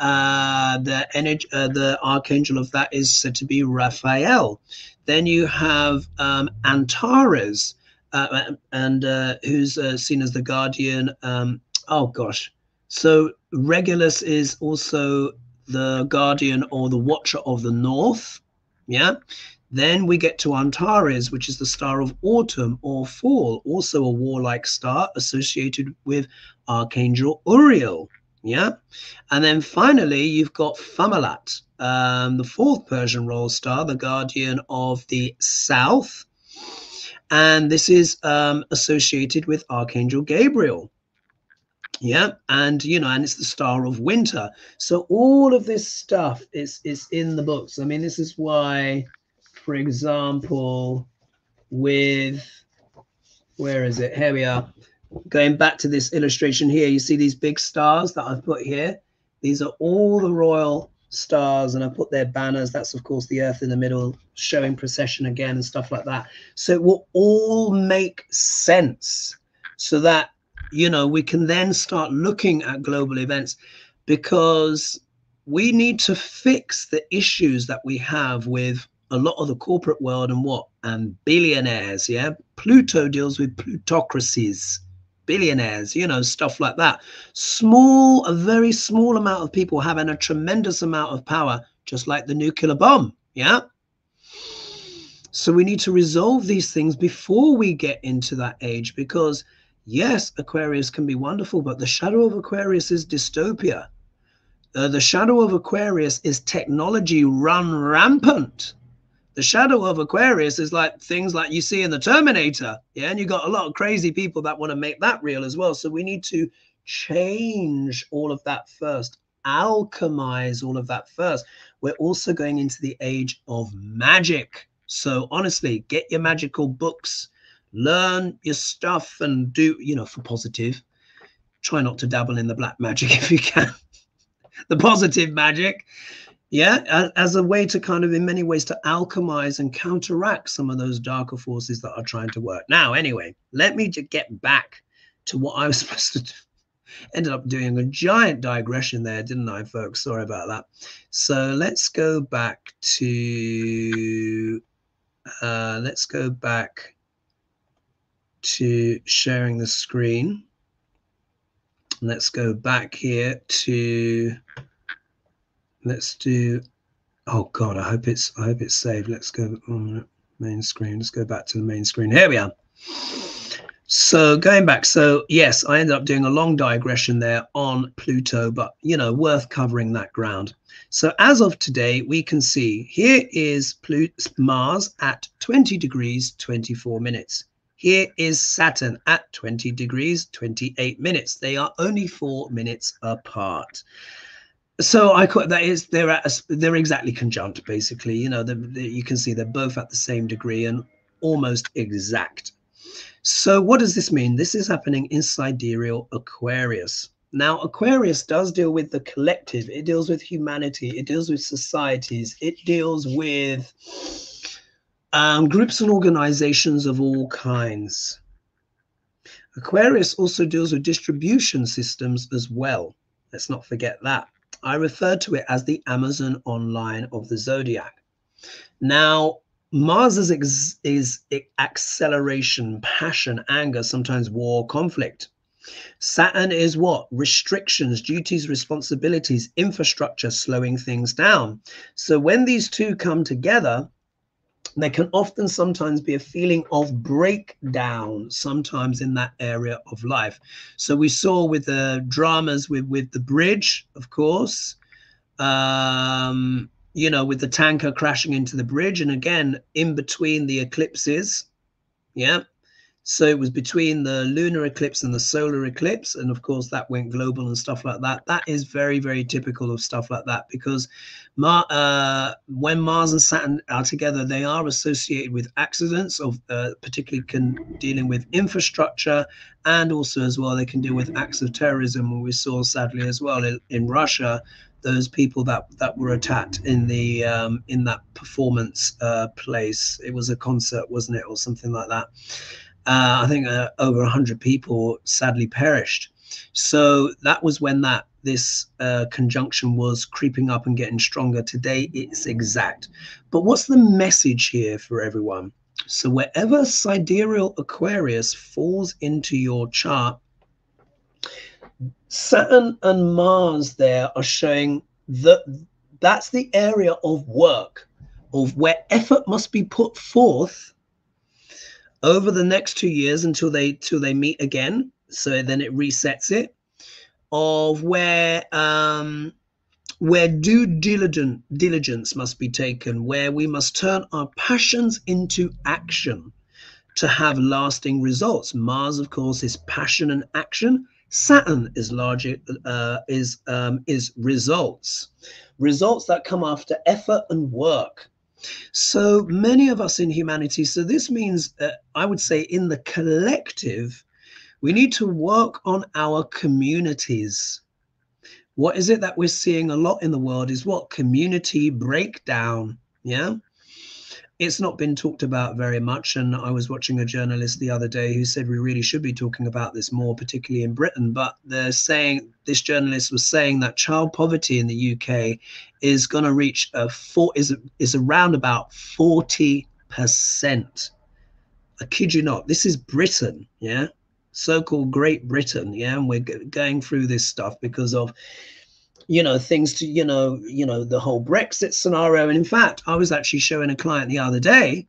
Uh, the energy, uh, the archangel of that is said to be Raphael. Then you have um, Antares, uh, and uh, who's uh, seen as the guardian. Um, oh gosh, so Regulus is also the guardian or the watcher of the north. Yeah. Then we get to Antares, which is the star of autumn or fall, also a warlike star associated with Archangel Uriel. Yeah. And then finally, you've got Fomalhaut, um, the fourth Persian royal star, the guardian of the south. And this is um, associated with Archangel Gabriel yeah and you know and it's the star of winter. So all of this stuff is is in the books. I mean this is why for example with where is it? Here we are. Going back to this illustration here you see these big stars that i've put here? These are all the royal stars and i put their banners. That's of course the earth in the middle showing precession again and stuff like that. So it will all make sense so that you know, we can then start looking at global events because we need to fix the issues that we have with a lot of the corporate world and what? And billionaires yeah? Pluto deals with plutocracies billionaires you know stuff like that. Small a very small amount of people having a tremendous amount of power just like the nuclear bomb yeah? So we need to resolve these things before we get into that age because yes, Aquarius can be wonderful, but the shadow of Aquarius is dystopia. Uh, the shadow of Aquarius is technology run rampant. The shadow of Aquarius is like things like you see in the Terminator. Yeah. And you got a lot of crazy people that want to make that real as well. So we need to change all of that first, alchemize all of that first. We're also going into the age of magic. So honestly, get your magical books learn your stuff and do, you know, for positive. Try not to dabble in the black magic if you can. the positive magic. Yeah, as a way to kind of, in many ways, to alchemize and counteract some of those darker forces that are trying to work. Now, anyway, let me just get back to what I was supposed to do. Ended up doing a giant digression there, didn't I, folks? Sorry about that. So let's go back to, uh, let's go back to sharing the screen. Let's go back here to, let's do, oh God, I hope it's, I hope it's saved. Let's go on main screen. Let's go back to the main screen. Here we are. So going back, so yes, I ended up doing a long digression there on Pluto, but you know, worth covering that ground. So as of today, we can see here is Pluto, Mars at 20 degrees, 24 minutes. Here is Saturn at 20 degrees, 28 minutes. They are only four minutes apart. So I call that is they're at a, they're exactly conjunct basically. You know, the, the, you can see they're both at the same degree and almost exact. So what does this mean? This is happening in sidereal Aquarius. Now, Aquarius does deal with the collective. It deals with humanity. It deals with societies. It deals with um, groups and organizations of all kinds. Aquarius also deals with distribution systems as well. Let's not forget that. I refer to it as the Amazon online of the zodiac. Now, Mars is, is acceleration, passion, anger, sometimes war, conflict. Saturn is what? Restrictions, duties, responsibilities, infrastructure, slowing things down. So when these two come together, there can often sometimes be a feeling of breakdown sometimes in that area of life so we saw with the dramas with with the bridge of course um you know, with the tanker crashing into the bridge. And again, in between the eclipses, yeah. So it was between the lunar eclipse and the solar eclipse. And of course, that went global and stuff like that. That is very, very typical of stuff like that because Mar- uh, when Mars and Saturn are together, they are associated with accidents of uh, particularly can dealing with infrastructure and also as well they can deal with acts of terrorism. We saw sadly as well in, in Russia those people that that were attacked in the um, in that performance uh, place. It was a concert, wasn't it, or something like that? Uh, I think uh, over hundred people sadly perished. So that was when that this uh, conjunction was creeping up and getting stronger. Today it's exact. But what's the message here for everyone? So wherever sidereal Aquarius falls into your chart, Saturn and Mars there are showing that that's the area of work, of where effort must be put forth over the next two years until they till they meet again. So then it resets it. Of where um, where due diligence diligence must be taken, where we must turn our passions into action to have lasting results. Mars, of course, is passion and action. Saturn is larger uh, is um, is results, results that come after effort and work. So many of us in humanity. So this means, uh, I would say, in the collective, we need to work on our communities. What is it that we're seeing a lot in the world? Is what community breakdown. Yeah it's not been talked about very much. And I was watching a journalist the other day who said we really should be talking about this more, particularly in Britain. But they're saying this journalist was saying that child poverty in the UK is going to reach a four is is around about forty percent. I kid you not. This is Britain, yeah, so-called Great Britain, yeah, and we're going through this stuff because of you know things to you know you know the whole brexit scenario. And in fact i was actually showing a client the other day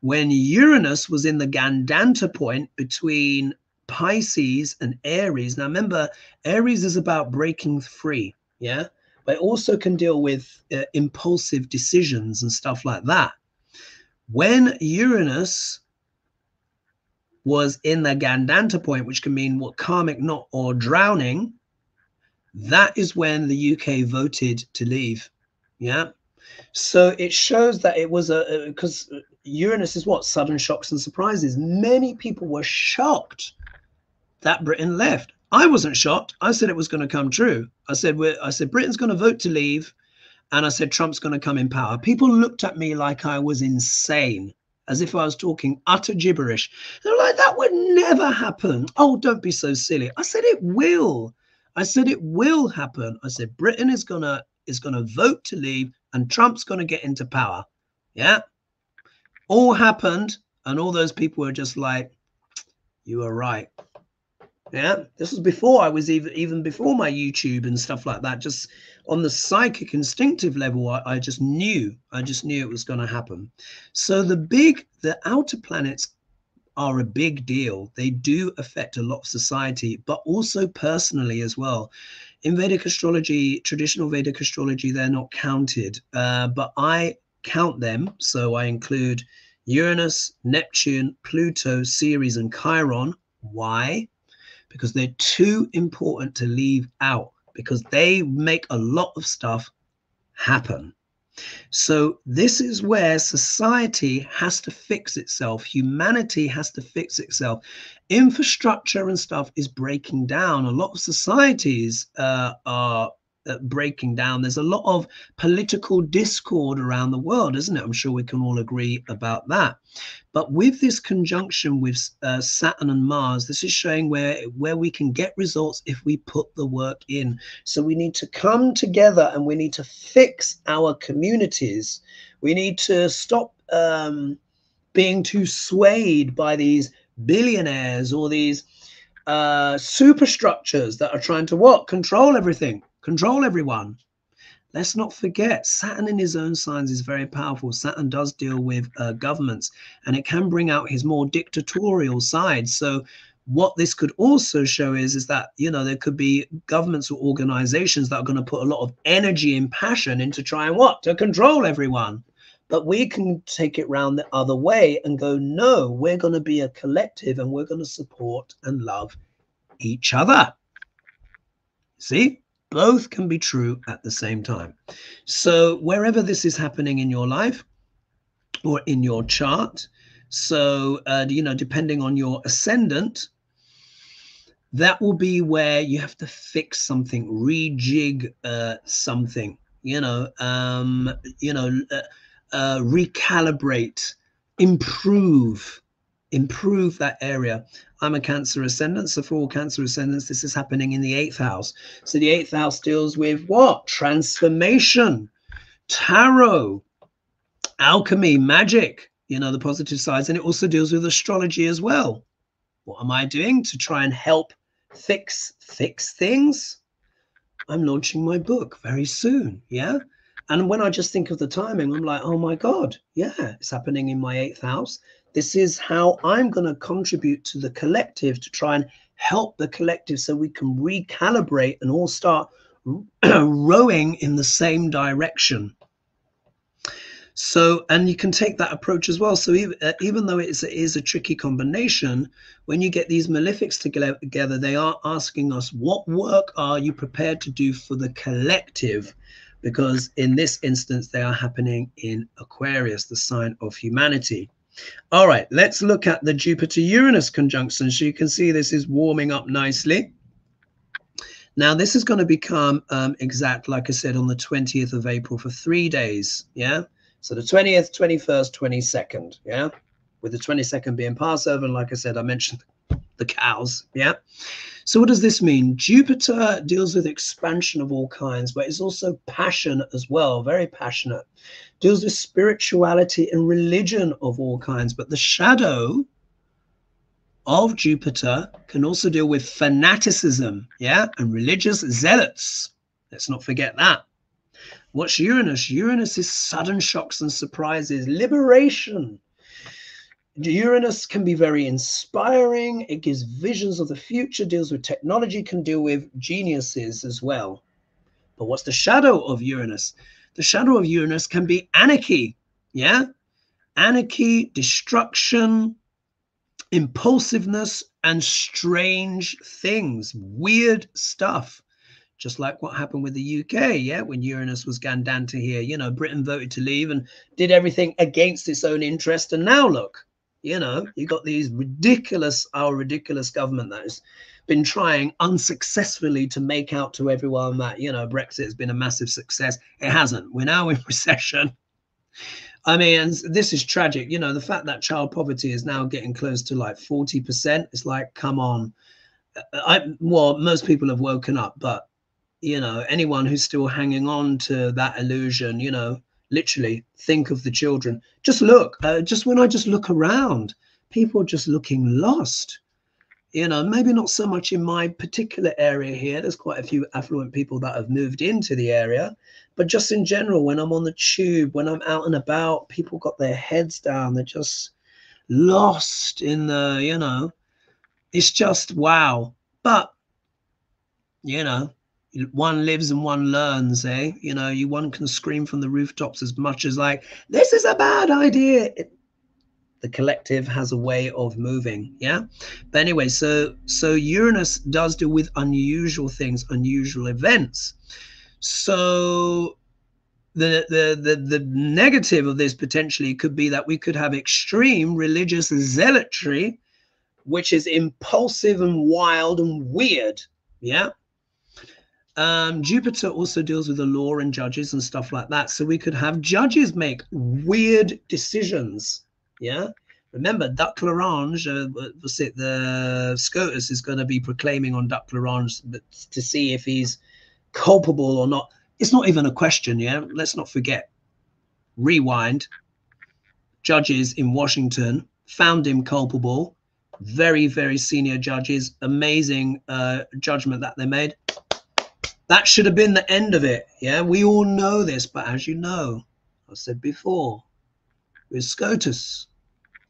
when uranus was in the gandanta point between pisces and aries. Now remember aries is about breaking free yeah? But also can deal with uh, impulsive decisions and stuff like that. When uranus was in the gandanta point which can mean what karmic knot or drowning that is when the UK voted to leave. Yeah. So it shows that it was a because Uranus is what sudden shocks and surprises. Many people were shocked that Britain left. I wasn't shocked. I said it was going to come true. I said I said Britain's going to vote to leave, and I said Trump's going to come in power. People looked at me like I was insane, as if I was talking utter gibberish. They're like, "That would never happen." Oh, don't be so silly. I said it will. I said it will happen. I said Britain is gonna is gonna vote to leave and Trump's gonna get into power. Yeah. All happened, and all those people were just like, you were right. Yeah. This was before I was even even before my YouTube and stuff like that. Just on the psychic instinctive level, I, I just knew. I just knew it was gonna happen. So the big the outer planets are a big deal. They do affect a lot of society, but also personally as well. In Vedic astrology, traditional Vedic astrology, they're not counted, uh, but I count them. So I include Uranus, Neptune, Pluto, Ceres, and Chiron. Why? Because they're too important to leave out because they make a lot of stuff happen. So, this is where society has to fix itself. Humanity has to fix itself. Infrastructure and stuff is breaking down. A lot of societies uh, are uh, breaking down. There's a lot of political discord around the world, isn't it? I'm sure we can all agree about that. But with this conjunction with uh, Saturn and Mars, this is showing where where we can get results if we put the work in. So we need to come together and we need to fix our communities. We need to stop um, being too swayed by these billionaires or these uh, superstructures that are trying to what control everything control everyone. Let's not forget, Saturn in his own signs is very powerful. Saturn does deal with uh, governments and it can bring out his more dictatorial side. So, what this could also show is is that you know there could be governments or organizations that are going to put a lot of energy and passion into trying what to control everyone but we can take it round the other way and go no we're going to be a collective and we're going to support and love each other see both can be true at the same time so wherever this is happening in your life or in your chart so, uh, you know, depending on your ascendant, that will be where you have to fix something, rejig uh, something, you know, um, you know, uh, uh, recalibrate, improve, improve that area. I'm a Cancer ascendant, so for Cancer ascendants, this is happening in the eighth house. So the eighth house deals with what? Transformation, tarot, alchemy, magic you know, the positive sides. And it also deals with astrology as well. What am I doing to try and help fix fix things? I'm launching my book very soon. Yeah. And when I just think of the timing, I'm like, oh my God, yeah, it's happening in my eighth house. This is how I'm going to contribute to the collective to try and help the collective so we can recalibrate and all start rowing in the same direction. So, and you can take that approach as well. So, even, uh, even though it is, it is a tricky combination, when you get these malefics together, they are asking us, what work are you prepared to do for the collective? Because in this instance, they are happening in Aquarius, the sign of humanity. All right, let's look at the Jupiter Uranus conjunction. So you can see this is warming up nicely. Now, this is going to become um, exact, like I said, on the 20th of April for three days. Yeah. So the 20th, 21st, 22nd, yeah? With the 22nd being Passover, and like I said, I mentioned the cows, yeah? So what does this mean? Jupiter deals with expansion of all kinds, but it's also passionate as well, very passionate. Deals with spirituality and religion of all kinds, but the shadow of Jupiter can also deal with fanaticism, yeah, and religious zealots. Let's not forget that. What's Uranus? Uranus is sudden shocks and surprises, liberation. Uranus can be very inspiring. It gives visions of the future, deals with technology, can deal with geniuses as well. But what's the shadow of Uranus? The shadow of Uranus can be anarchy. Yeah? Anarchy, destruction, impulsiveness, and strange things, weird stuff just like what happened with the UK, yeah, when Uranus was Gandanta here. You know, Britain voted to leave and did everything against its own interest. And now look, you know, you got these ridiculous, our ridiculous government that has been trying unsuccessfully to make out to everyone that, you know, Brexit has been a massive success. It hasn't. We're now in recession. I mean, this is tragic. You know, the fact that child poverty is now getting close to like 40%, it's like, come on. I well, most people have woken up, but you know anyone who's still hanging on to that illusion you know literally think of the children. Just look uh, just when i just look around people are just looking lost. You know maybe not so much in my particular area here. There's quite a few affluent people that have moved into the area. But just in general when i'm on the tube when i'm out and about people got their heads down. They're just lost in the you know it's just wow. But you know one lives and one learns eh? You know you one can scream from the rooftops as much as like this is a bad idea. It, the collective has a way of moving yeah? But anyway so so uranus does deal with unusual things unusual events. So the, the the the negative of this potentially could be that we could have extreme religious zealotry which is impulsive and wild and weird yeah um, Jupiter also deals with the law and judges and stuff like that. So we could have judges make weird decisions. Yeah. Remember, Duc L'Orange, uh, was it the SCOTUS is going to be proclaiming on Duc L'Orange to see if he's culpable or not. It's not even a question. Yeah. Let's not forget. Rewind. Judges in Washington found him culpable. Very, very senior judges. Amazing uh, judgment that they made that should have been the end of it. Yeah, we all know this, but as you know, I said before, with SCOTUS,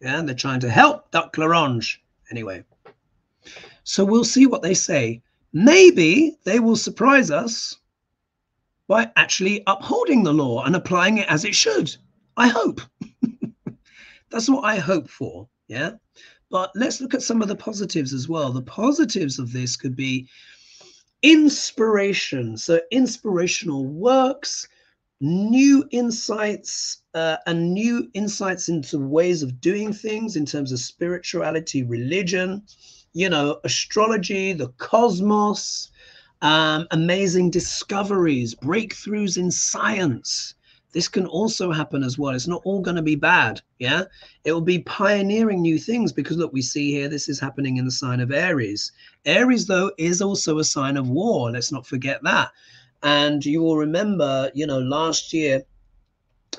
yeah, they're trying to help Duck L'Orange. Anyway, So we'll see what they say. Maybe they will surprise us by actually upholding the law and applying it as it should. I hope. That's what I hope for. Yeah. But let's look at some of the positives as well. The positives of this could be inspiration. So, inspirational works, new insights, uh, and new insights into ways of doing things in terms of spirituality, religion, you know, astrology, the cosmos, um, amazing discoveries, breakthroughs in science. This can also happen as well. It's not all going to be bad. Yeah. It will be pioneering new things because look, we see here this is happening in the sign of Aries. Aries, though, is also a sign of war. Let's not forget that. And you will remember, you know, last year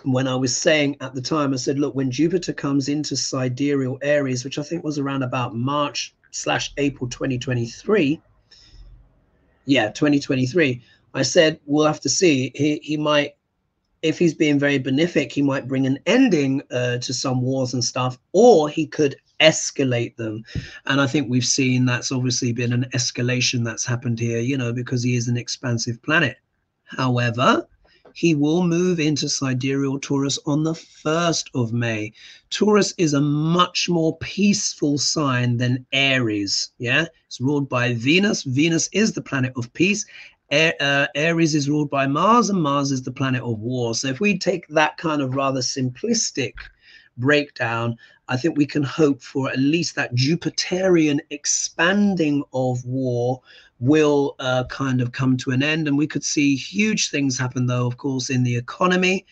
when I was saying at the time, I said, look, when Jupiter comes into sidereal Aries, which I think was around about March slash April 2023. Yeah, 2023. I said, we'll have to see. He, he might, if he's being very benefic, he might bring an ending uh, to some wars and stuff, or he could escalate them. And I think we've seen that's obviously been an escalation that's happened here, you know, because he is an expansive planet. However, he will move into sidereal Taurus on the 1st of May. Taurus is a much more peaceful sign than Aries. Yeah, it's ruled by Venus. Venus is the planet of peace. Uh, Aries is ruled by Mars, and Mars is the planet of war. So if we take that kind of rather simplistic breakdown, I think we can hope for at least that Jupiterian expanding of war will uh, kind of come to an end. And we could see huge things happen, though, of course, in the economy.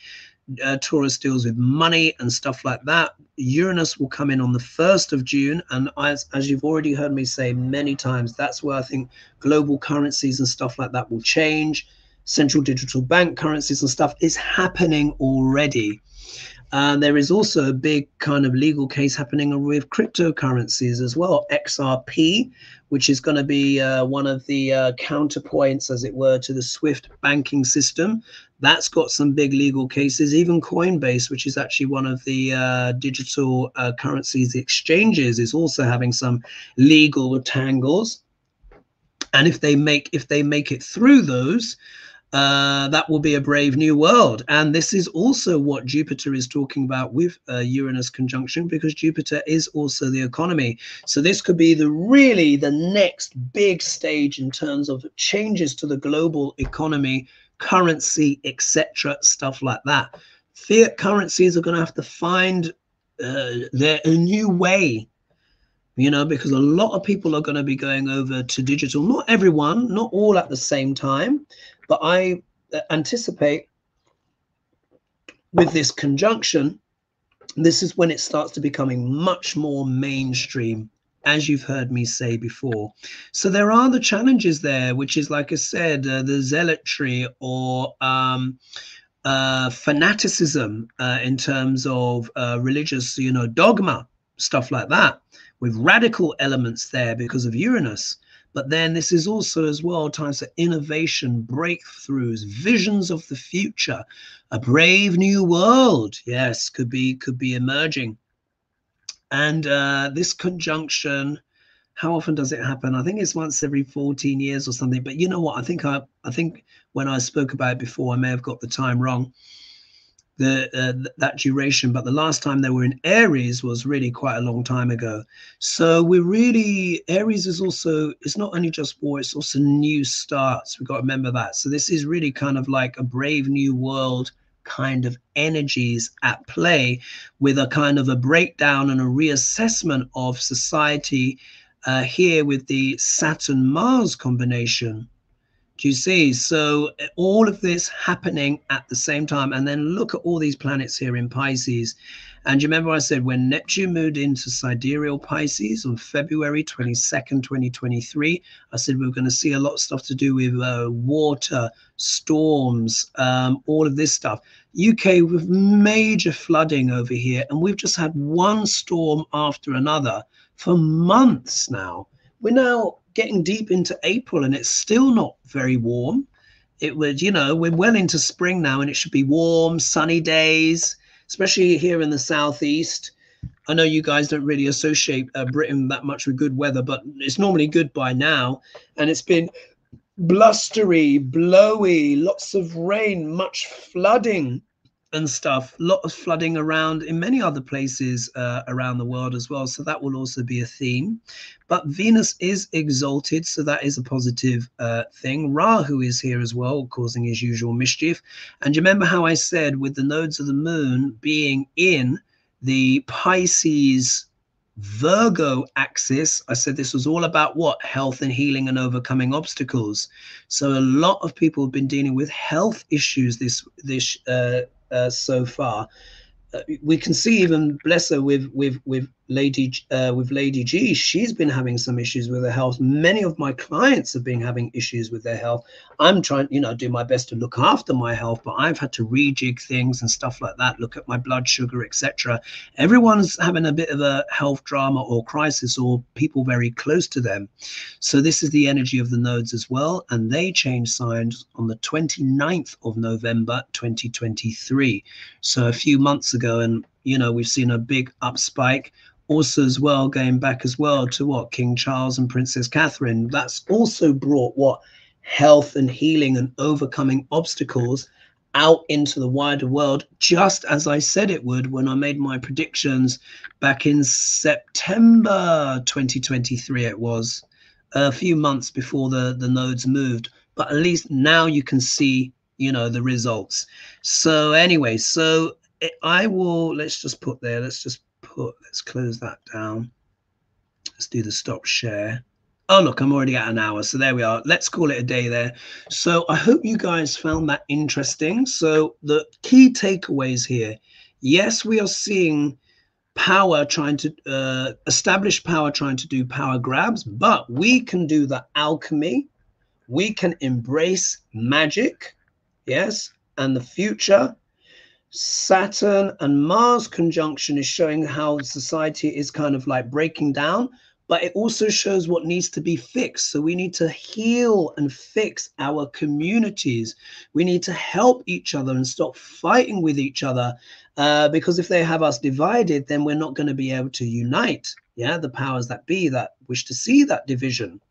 Uh, Taurus deals with money and stuff like that. Uranus will come in on the 1st of June. And as, as you've already heard me say many times, that's where I think global currencies and stuff like that will change. Central digital bank currencies and stuff is happening already. Uh, there is also a big kind of legal case happening with cryptocurrencies as well. XRP, which is going to be uh, one of the uh, counterpoints, as it were, to the SWIFT banking system. That's got some big legal cases. Even Coinbase, which is actually one of the uh, digital uh, currencies exchanges, is also having some legal tangles. And if they make if they make it through those, uh, that will be a brave new world. And this is also what Jupiter is talking about with uh, Uranus conjunction, because Jupiter is also the economy. So this could be the really the next big stage in terms of changes to the global economy, currency, etc., stuff like that. Fiat currencies are going to have to find uh, their a new way you know, because a lot of people are going to be going over to digital. Not everyone, not all at the same time, but I uh, anticipate with this conjunction, this is when it starts to becoming much more mainstream, as you've heard me say before. So there are the challenges there, which is, like I said, uh, the zealotry or um, uh, fanaticism uh, in terms of uh, religious, you know, dogma, stuff like that with radical elements there because of Uranus. But then this is also as well times for innovation, breakthroughs, visions of the future, a brave new world. Yes, could be could be emerging. And uh, this conjunction, how often does it happen? I think it's once every 14 years or something. But you know what? I think I I think when I spoke about it before, I may have got the time wrong the uh, that duration but the last time they were in aries was really quite a long time ago. So we're really aries is also it's not only just war it's also new starts. We've got to remember that. So this is really kind of like a brave new world kind of energies at play with a kind of a breakdown and a reassessment of society uh, here with the saturn mars combination do you see? So all of this happening at the same time, and then look at all these planets here in Pisces. And you remember I said when Neptune moved into sidereal Pisces on February 22nd, 2023, I said we are going to see a lot of stuff to do with uh, water, storms, um, all of this stuff. UK with major flooding over here, and we've just had one storm after another for months now. We're now getting deep into April and it's still not very warm. It would, you know, we're well into spring now and it should be warm, sunny days, especially here in the southeast. I know you guys don't really associate uh, Britain that much with good weather, but it's normally good by now. And it's been blustery, blowy, lots of rain, much flooding and stuff. A lot of flooding around in many other places uh, around the world as well. So that will also be a theme. But Venus is exalted, so that is a positive uh, thing. Rahu is here as well, causing his usual mischief. And you remember how I said with the nodes of the moon being in the Pisces Virgo axis, I said this was all about what? Health and healing and overcoming obstacles. So a lot of people have been dealing with health issues this this uh, so far. Uh, we can see even bless her with with with Lady uh, with Lady G. She's been having some issues with her health. Many of my clients have been having issues with their health. I'm trying, you know, do my best to look after my health, but I've had to rejig things and stuff like that. Look at my blood sugar, etc. Everyone's having a bit of a health drama or crisis, or people very close to them. So this is the energy of the nodes as well, and they change signs on the 29th of November 2023. So a few months ago, and you know we've seen a big up spike also as well going back as well to what king charles and princess catherine that's also brought what health and healing and overcoming obstacles out into the wider world just as i said it would when i made my predictions back in september 2023 it was a few months before the the nodes moved. But at least now you can see you know the results. So anyway so I will, let's just put there, let's just put, let's close that down. Let's do the stop share. Oh, look, I'm already at an hour. So there we are. Let's call it a day there. So I hope you guys found that interesting. So the key takeaways here. Yes, we are seeing power trying to uh, establish power trying to do power grabs, but we can do the alchemy. We can embrace magic. Yes. And the future Saturn and Mars conjunction is showing how society is kind of like breaking down, but it also shows what needs to be fixed. So we need to heal and fix our communities. We need to help each other and stop fighting with each other. Uh, because if they have us divided, then we're not going to be able to unite. Yeah, the powers that be that wish to see that division.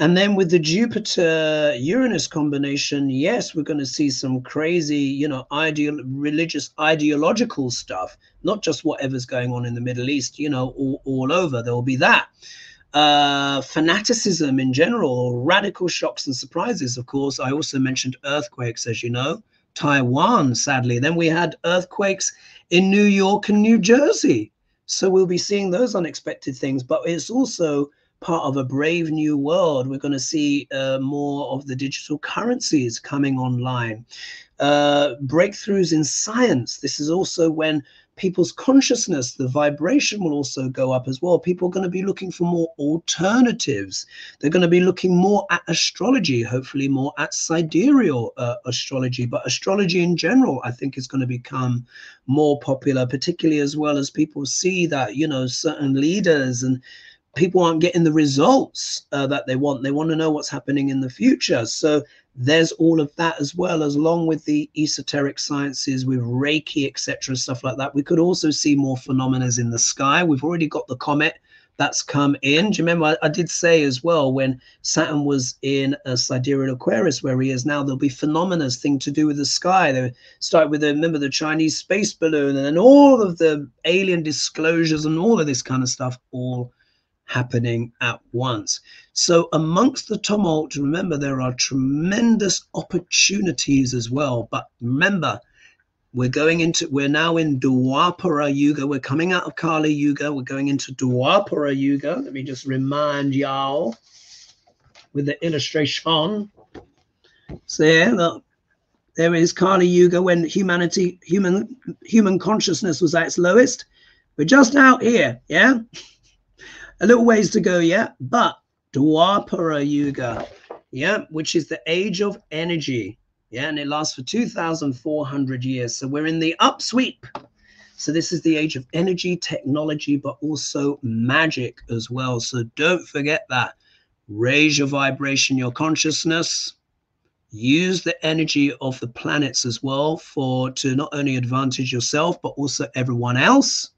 And then with the Jupiter Uranus combination, yes, we're going to see some crazy, you know, ideal religious ideological stuff, not just whatever's going on in the Middle East, you know, all, all over. There will be that. Uh, fanaticism in general, radical shocks and surprises. Of course, I also mentioned earthquakes, as you know, Taiwan, sadly. Then we had earthquakes in New York and New Jersey. So we'll be seeing those unexpected things, but it's also part of a brave new world. We're going to see uh, more of the digital currencies coming online. Uh, breakthroughs in science. This is also when people's consciousness, the vibration will also go up as well. People are going to be looking for more alternatives. They're going to be looking more at astrology, hopefully more at sidereal uh, astrology. But astrology in general, I think, is going to become more popular, particularly as well as people see that, you know, certain leaders and people aren't getting the results uh, that they want. They want to know what's happening in the future. So there's all of that as well, as along with the esoteric sciences, with Reiki, etc., stuff like that. We could also see more phenomena in the sky. We've already got the comet that's come in. Do you remember I, I did say as well when Saturn was in a sidereal Aquarius, where he is now, there'll be phenomena thing to do with the sky. They start with the remember the Chinese space balloon, and then all of the alien disclosures and all of this kind of stuff all happening at once. So, amongst the tumult, remember there are tremendous opportunities as well. But remember, we're going into, we're now in Dwapara Yuga. We're coming out of Kali Yuga. We're going into Dwapara Yuga. Let me just remind y'all with the illustration. So, yeah, look, there is Kali Yuga when humanity, human, human consciousness was at its lowest. We're just out here, yeah a little ways to go yet, but Dwapara Yuga, yeah, which is the age of energy. Yeah, and it lasts for 2,400 years. So we're in the upsweep. So this is the age of energy, technology, but also magic as well. So don't forget that. Raise your vibration, your consciousness. Use the energy of the planets as well for to not only advantage yourself, but also everyone else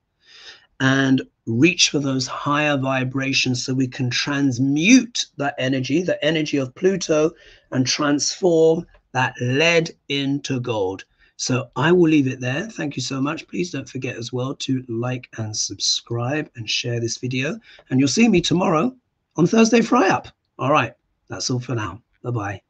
and reach for those higher vibrations so we can transmute that energy, the energy of Pluto, and transform that lead into gold. So I will leave it there. Thank you so much. Please don't forget as well to like and subscribe and share this video. And you'll see me tomorrow on Thursday Fry Up. All right, that's all for now. Bye bye.